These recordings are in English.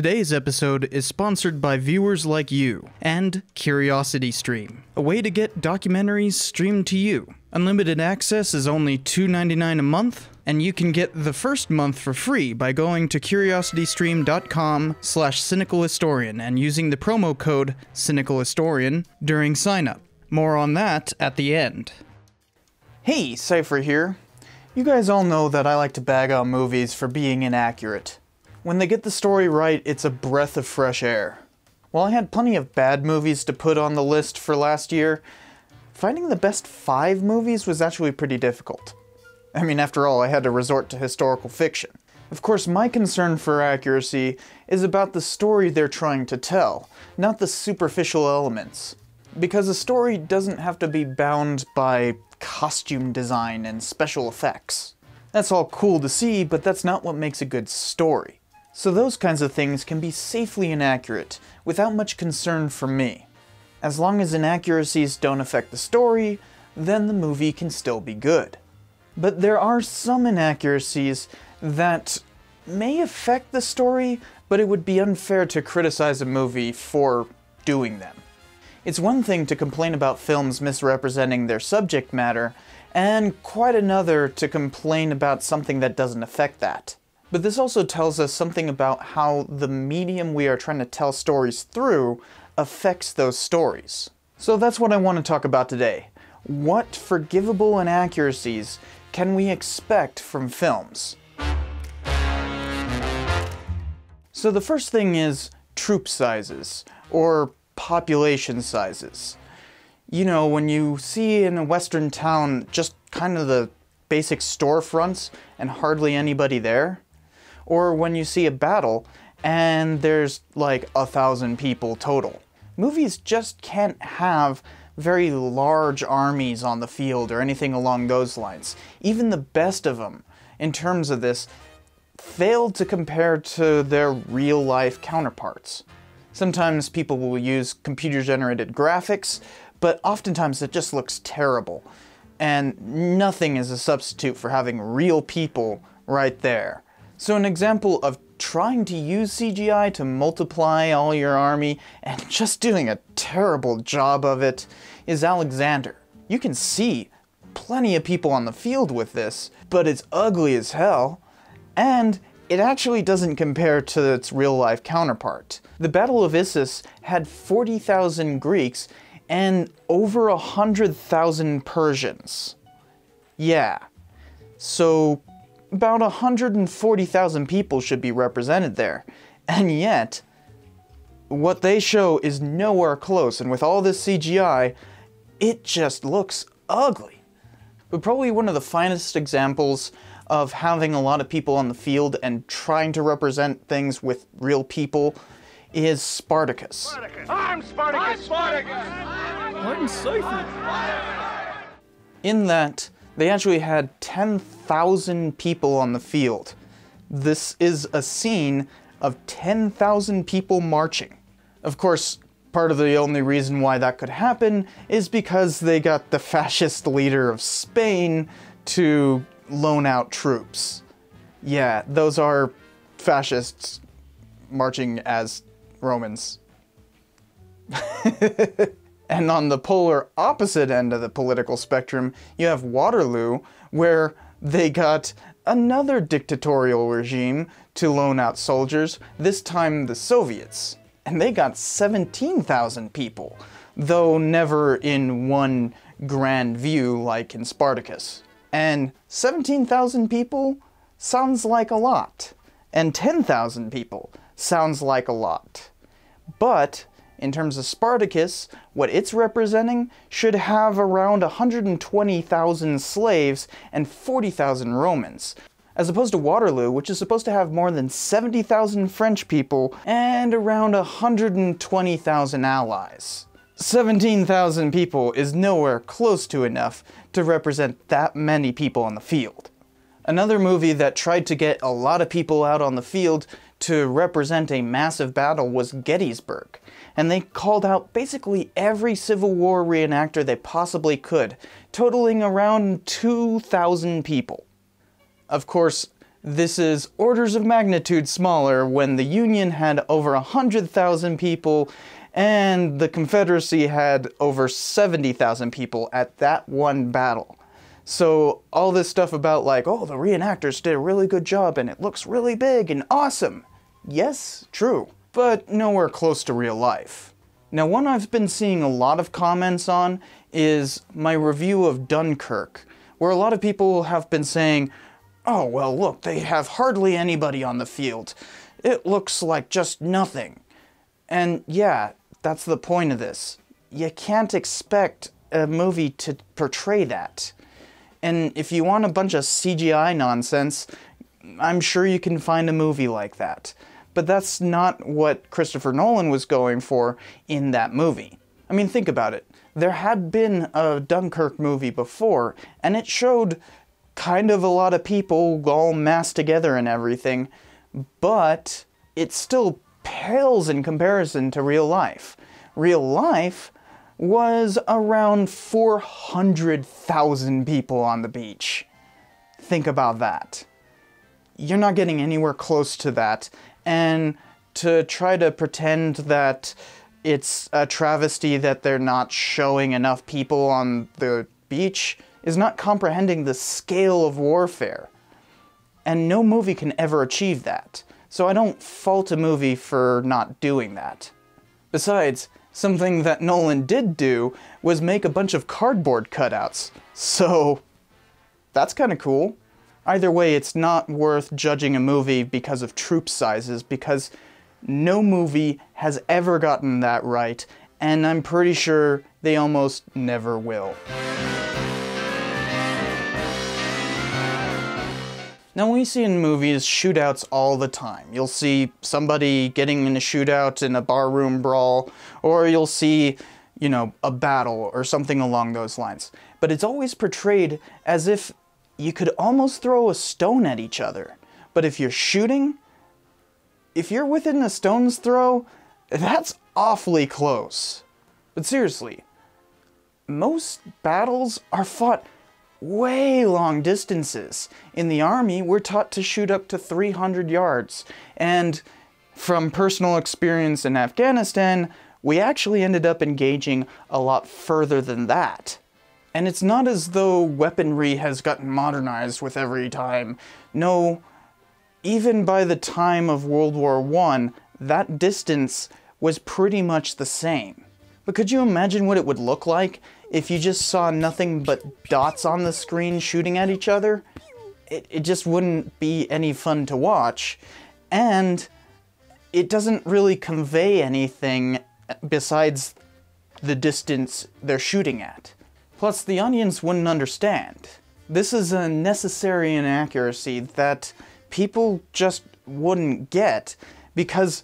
Today's episode is sponsored by viewers like you and Curiosity Stream, a way to get documentaries streamed to you. Unlimited access is only $2.99 a month, and you can get the first month for free by going to curiositystream.com slash cynicalhistorian and using the promo code cynicalhistorian during signup. More on that at the end. Hey, Cypher here. You guys all know that I like to bag on movies for being inaccurate. When they get the story right, it's a breath of fresh air. While I had plenty of bad movies to put on the list for last year, finding the best five movies was actually pretty difficult. I mean, after all, I had to resort to historical fiction. Of course, my concern for accuracy is about the story they're trying to tell, not the superficial elements. Because a story doesn't have to be bound by costume design and special effects. That's all cool to see, but that's not what makes a good story. So those kinds of things can be safely inaccurate, without much concern from me. As long as inaccuracies don't affect the story, then the movie can still be good. But there are some inaccuracies that may affect the story, but it would be unfair to criticize a movie for doing them. It's one thing to complain about films misrepresenting their subject matter, and quite another to complain about something that doesn't affect that. But this also tells us something about how the medium we are trying to tell stories through affects those stories. So that's what I want to talk about today. What forgivable inaccuracies can we expect from films? So the first thing is troop sizes, or population sizes. You know, when you see in a western town just kind of the basic storefronts and hardly anybody there, or when you see a battle and there's like a thousand people total. Movies just can't have very large armies on the field or anything along those lines. Even the best of them, in terms of this, failed to compare to their real life counterparts. Sometimes people will use computer generated graphics, but oftentimes it just looks terrible. And nothing is a substitute for having real people right there. So an example of trying to use CGI to multiply all your army and just doing a terrible job of it is Alexander. You can see plenty of people on the field with this, but it's ugly as hell. And it actually doesn't compare to its real life counterpart. The Battle of Issus had 40,000 Greeks and over 100,000 Persians. Yeah. So about 140,000 people should be represented there. And yet, what they show is nowhere close, and with all this CGI, it just looks ugly. But probably one of the finest examples of having a lot of people on the field and trying to represent things with real people is Spartacus. Spartacus. I'm Spartacus. I'm Spartacus. I'm Cypher. In that, they actually had 10,000 people on the field. This is a scene of 10,000 people marching. Of course, part of the only reason why that could happen is because they got the fascist leader of Spain to loan out troops. Yeah, those are fascists marching as Romans. And on the polar opposite end of the political spectrum, you have Waterloo, where they got another dictatorial regime to loan out soldiers, this time the Soviets. And they got 17,000 people, though never in one grand view like in Spartacus. And 17,000 people sounds like a lot. And 10,000 people sounds like a lot. But in terms of Spartacus, what it's representing should have around 120,000 slaves and 40,000 Romans, as opposed to Waterloo, which is supposed to have more than 70,000 French people and around 120,000 allies. 17,000 people is nowhere close to enough to represent that many people on the field. Another movie that tried to get a lot of people out on the field to represent a massive battle was Gettysburg and they called out basically every Civil War reenactor they possibly could, totaling around 2,000 people. Of course, This is orders of magnitude smaller when the Union had over 100,000 people and the Confederacy had over 70,000 people at that one battle. So, all this stuff about, like, oh, the reenactors did a really good job and it looks really big and awesome. Yes, true, but nowhere close to real life. Now, one I've been seeing a lot of comments on is my review of Dunkirk, where a lot of people have been saying, oh, well, look, they have hardly anybody on the field. It looks like just nothing. And yeah, that's the point of this. You can't expect a movie to portray that. And if you want a bunch of CGI nonsense, I'm sure you can find a movie like that. But that's not what Christopher Nolan was going for in that movie. I mean, think about it. There had been a Dunkirk movie before, and it showed kind of a lot of people all massed together and everything, but it still pales in comparison to real life. Real life was around 400,000 people on the beach. Think about that. You're not getting anywhere close to that, and to try to pretend that it's a travesty that they're not showing enough people on the beach is not comprehending the scale of warfare. And no movie can ever achieve that. So I don't fault a movie for not doing that. Besides, something that Nolan did do was make a bunch of cardboard cutouts. So that's kind of cool. Either way, it's not worth judging a movie because of troop sizes, because no movie has ever gotten that right, and I'm pretty sure they almost never will. Now, we see in movies shootouts all the time. You'll see somebody getting in a shootout in a barroom brawl, or you'll see, you know, a battle or something along those lines. But it's always portrayed as if you could almost throw a stone at each other. But if you're shooting, if you're within a stone's throw, that's awfully close. But seriously, most battles are fought way long distances. In the army, we're taught to shoot up to 300 yards. And from personal experience in Afghanistan, we actually ended up engaging a lot further than that. And it's not as though weaponry has gotten modernized with every time. No, even by the time of World War I, that distance was pretty much the same. But could you imagine what it would look like if you just saw nothing but dots on the screen shooting at each other? It, it just wouldn't be any fun to watch. And it doesn't really convey anything besides the distance they're shooting at. Plus, the audience wouldn't understand. This is a necessary inaccuracy that people just wouldn't get because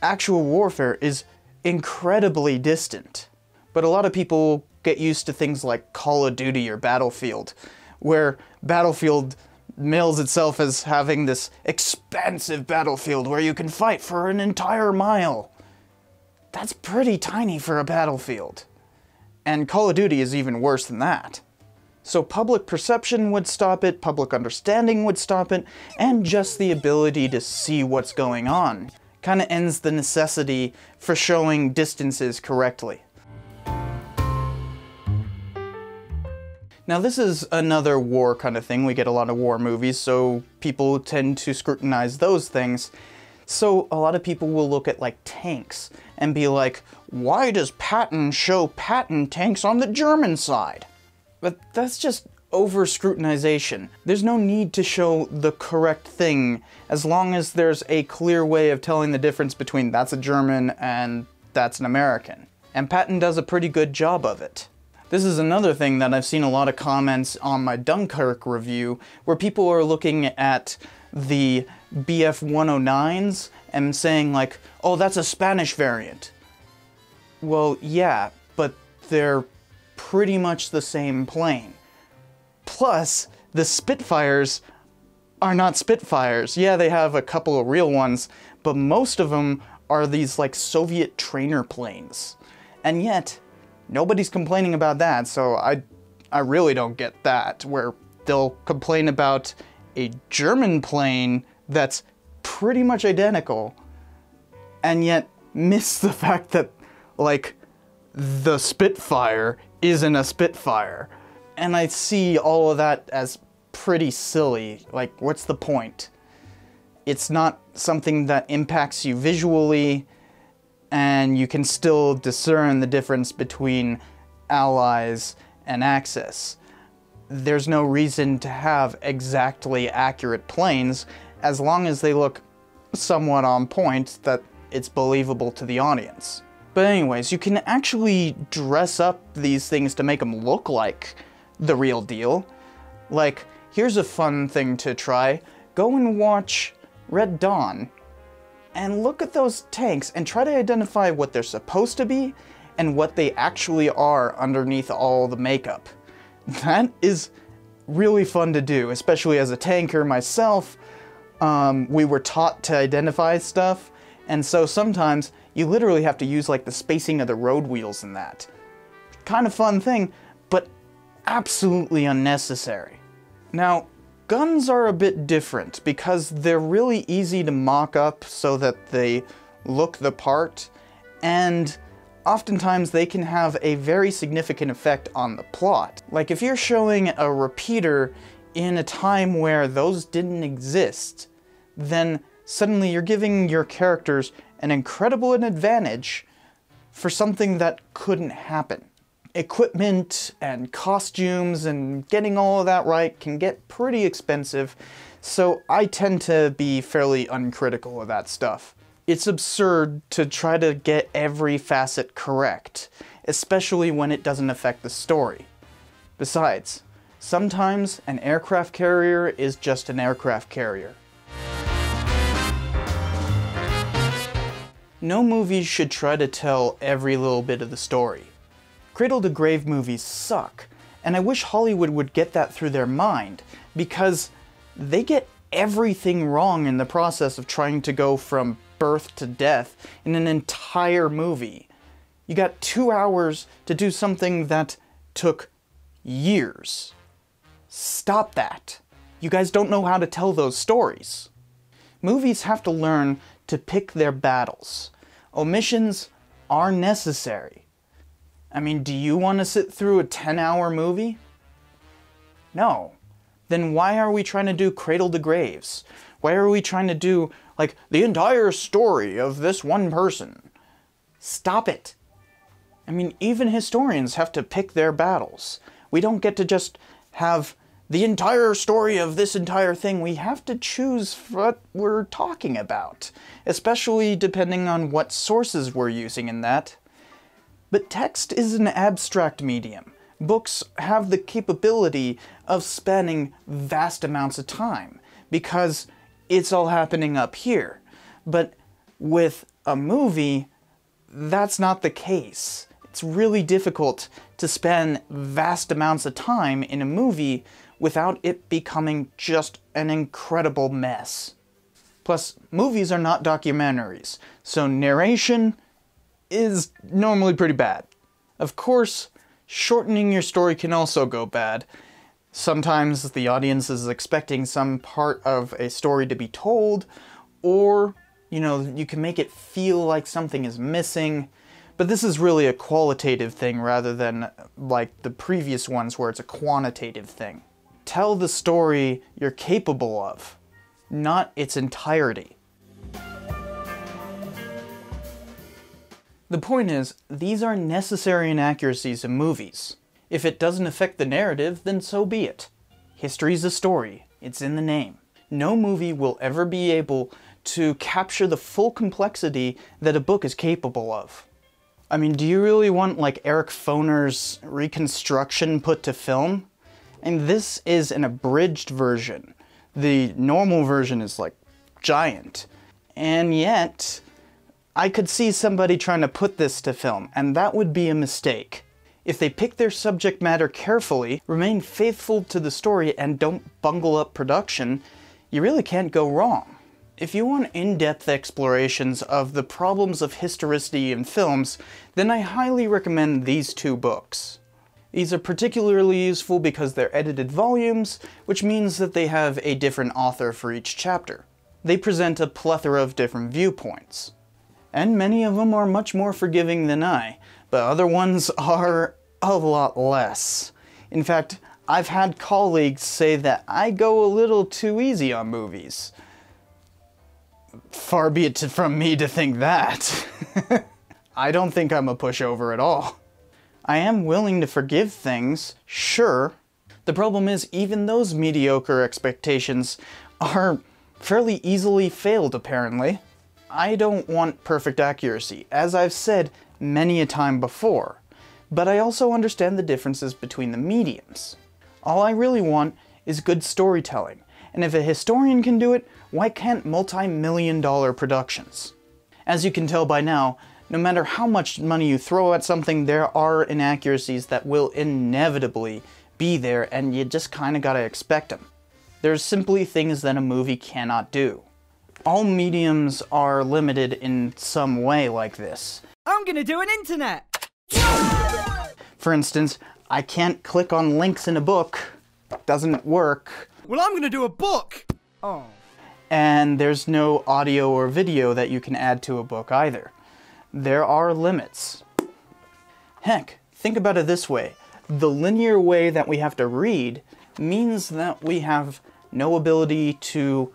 actual warfare is incredibly distant. But a lot of people get used to things like Call of Duty or Battlefield, where Battlefield mails itself as having this expansive battlefield where you can fight for an entire mile. That's pretty tiny for a battlefield. And Call of Duty is even worse than that. So public perception would stop it, public understanding would stop it, and just the ability to see what's going on kind of ends the necessity for showing distances correctly. Now this is another war kind of thing. We get a lot of war movies, so people tend to scrutinize those things. So a lot of people will look at like tanks and be like, why does Patton show Patton tanks on the German side? But that's just over scrutinization. There's no need to show the correct thing as long as there's a clear way of telling the difference between that's a German and that's an American. And Patton does a pretty good job of it. This is another thing that I've seen a lot of comments on my Dunkirk review where people are looking at the BF 109s and saying like, oh, that's a Spanish variant. Well, yeah, but they're pretty much the same plane. Plus, the Spitfires are not Spitfires. Yeah, they have a couple of real ones, but most of them are these like Soviet trainer planes. And yet, nobody's complaining about that, so I I really don't get that where they'll complain about a German plane that's pretty much identical and yet miss the fact that, like, the Spitfire isn't a Spitfire. And I see all of that as pretty silly. Like, what's the point? It's not something that impacts you visually, and you can still discern the difference between allies and Axis. There's no reason to have exactly accurate planes as long as they look somewhat on point that it's believable to the audience. But anyways, you can actually dress up these things to make them look like the real deal. Like, here's a fun thing to try. Go and watch Red Dawn and look at those tanks and try to identify what they're supposed to be and what they actually are underneath all the makeup. That is really fun to do, especially as a tanker myself. Um, we were taught to identify stuff, and so sometimes you literally have to use like the spacing of the road wheels in that. Kind of fun thing, but absolutely unnecessary. Now, guns are a bit different because they're really easy to mock up so that they look the part, and oftentimes they can have a very significant effect on the plot. Like if you're showing a repeater in a time where those didn't exist, then suddenly you're giving your characters an incredible advantage for something that couldn't happen. Equipment and costumes and getting all of that right can get pretty expensive, so I tend to be fairly uncritical of that stuff. It's absurd to try to get every facet correct, especially when it doesn't affect the story. Besides, sometimes an aircraft carrier is just an aircraft carrier. No movie should try to tell every little bit of the story. Cradle to Grave movies suck, and I wish Hollywood would get that through their mind, because they get everything wrong in the process of trying to go from birth to death in an entire movie. You got two hours to do something that took years. Stop that. You guys don't know how to tell those stories. Movies have to learn to pick their battles. Omissions are necessary. I mean, do you want to sit through a 10 hour movie? No. Then why are we trying to do Cradle to Graves? Why are we trying to do, like, the entire story of this one person? Stop it. I mean, even historians have to pick their battles. We don't get to just have the entire story of this entire thing, we have to choose what we're talking about, especially depending on what sources we're using in that. But text is an abstract medium. Books have the capability of spanning vast amounts of time because it's all happening up here. But with a movie, that's not the case. It's really difficult to spend vast amounts of time in a movie without it becoming just an incredible mess. Plus, movies are not documentaries, so narration is normally pretty bad. Of course, shortening your story can also go bad. Sometimes the audience is expecting some part of a story to be told, or, you know, you can make it feel like something is missing. But this is really a qualitative thing rather than like the previous ones where it's a quantitative thing. Tell the story you're capable of, not its entirety. The point is, these are necessary inaccuracies in movies. If it doesn't affect the narrative, then so be it. History's a story, it's in the name. No movie will ever be able to capture the full complexity that a book is capable of. I mean, do you really want like Eric Foner's reconstruction put to film? And this is an abridged version. The normal version is like giant. And yet, I could see somebody trying to put this to film, and that would be a mistake. If they pick their subject matter carefully, remain faithful to the story, and don't bungle up production, you really can't go wrong. If you want in-depth explorations of the problems of historicity in films, then I highly recommend these two books. These are particularly useful because they're edited volumes, which means that they have a different author for each chapter. They present a plethora of different viewpoints. And many of them are much more forgiving than I, but other ones are a lot less. In fact, I've had colleagues say that I go a little too easy on movies. Far be it from me to think that. I don't think I'm a pushover at all. I am willing to forgive things, sure. The problem is, even those mediocre expectations are fairly easily failed, apparently. I don't want perfect accuracy, as I've said many a time before, but I also understand the differences between the mediums. All I really want is good storytelling, and if a historian can do it, why can't multi-million dollar productions? As you can tell by now, no matter how much money you throw at something, there are inaccuracies that will inevitably be there, and you just kinda gotta expect them. There's simply things that a movie cannot do. All mediums are limited in some way like this. I'm gonna do an internet! For instance, I can't click on links in a book. Doesn't work. Well, I'm gonna do a book! Oh. And there's no audio or video that you can add to a book either there are limits. Heck, think about it this way. The linear way that we have to read means that we have no ability to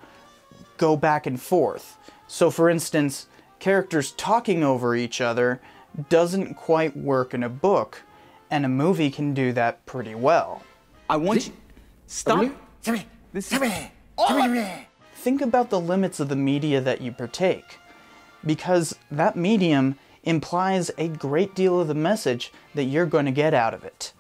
go back and forth. So for instance, characters talking over each other doesn't quite work in a book, and a movie can do that pretty well. I want you... Stop. This is... Think about the limits of the media that you partake because that medium implies a great deal of the message that you're going to get out of it.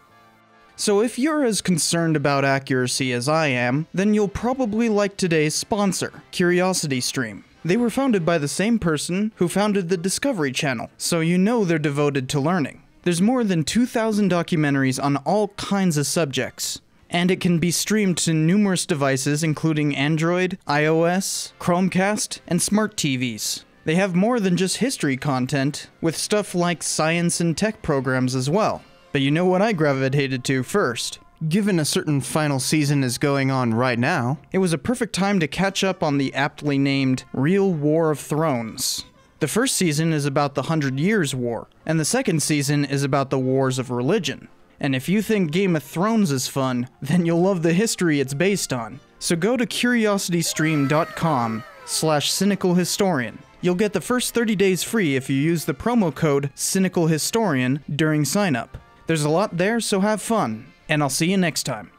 So if you're as concerned about accuracy as I am, then you'll probably like today's sponsor, CuriosityStream. They were founded by the same person who founded the Discovery Channel, so you know they're devoted to learning. There's more than 2,000 documentaries on all kinds of subjects, and it can be streamed to numerous devices including Android, iOS, Chromecast, and smart TVs. They have more than just history content, with stuff like science and tech programs as well. But you know what I gravitated to first? Given a certain final season is going on right now, it was a perfect time to catch up on the aptly named Real War of Thrones. The first season is about the Hundred Years' War, and the second season is about the wars of religion. And if you think Game of Thrones is fun, then you'll love the history it's based on. So go to curiositystream.com slash cynicalhistorian You'll get the first 30 days free if you use the promo code Cynical Historian during sign up. There's a lot there, so have fun, and I'll see you next time.